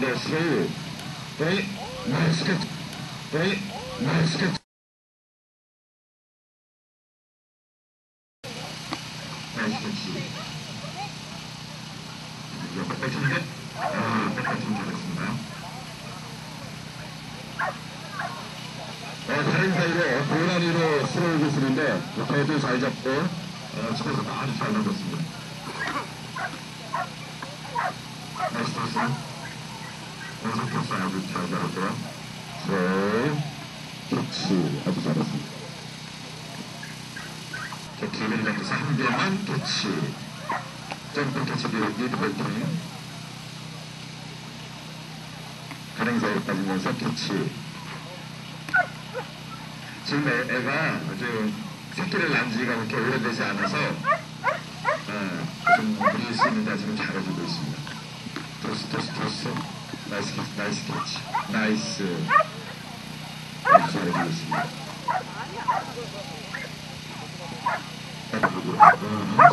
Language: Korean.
가운데 스로우. 네. 네? 아, 백백쳤 잘했습니다. 어, 다른 사이로 고라니로 스로우를 쓰는데 배도 잘 잡고 어, 치면서 아주 잘 던졌습니다. nice 토스. 연속 토스 아주 잘 잡았고요. throw, 캐치 아주 잘했습니다. 자, 기회를 잡고 상대만 캐치. 점프 캐치 리드 vaulting. 가랭 사이로 빠지면서 캐치. 지금 애, 애가 아주 새끼를 낳은 지가 그렇게 오래되지 않아서 어, 좀수 있는데 지금 잘해주고 있습니다. 토스 토스 토스 나이스 캐치 나이스 캐치 나